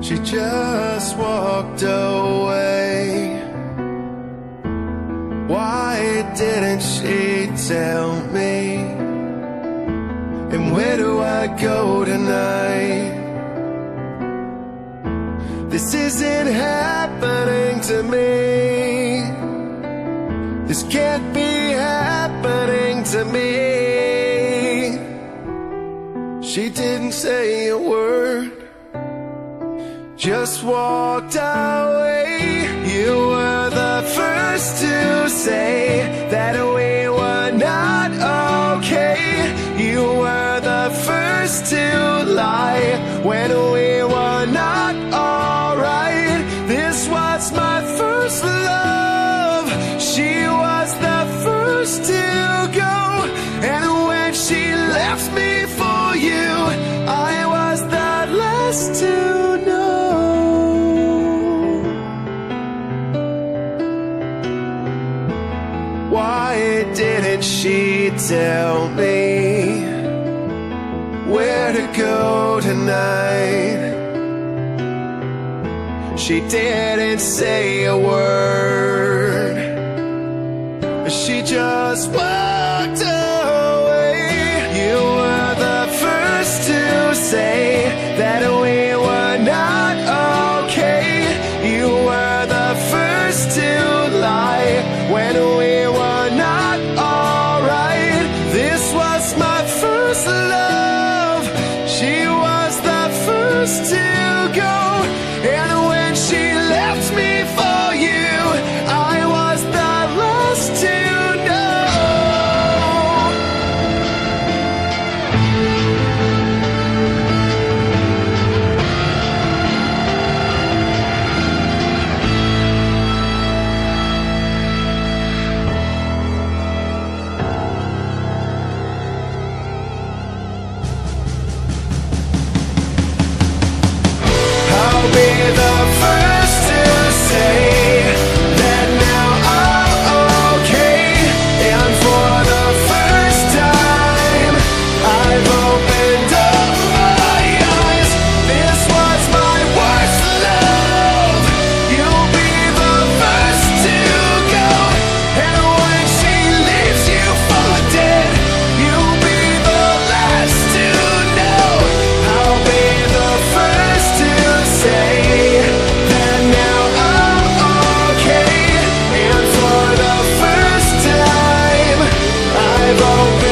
She just walked away. Why didn't she tell me? And where do I go tonight? This isn't happening to me. This can't be happening to me. She didn't say a word, just walked away. You were the first to say that we were not okay. You were the first to lie when we were not alright. This was my first love. She tell me where to go tonight? She didn't say a word. She just walked be the first to say I've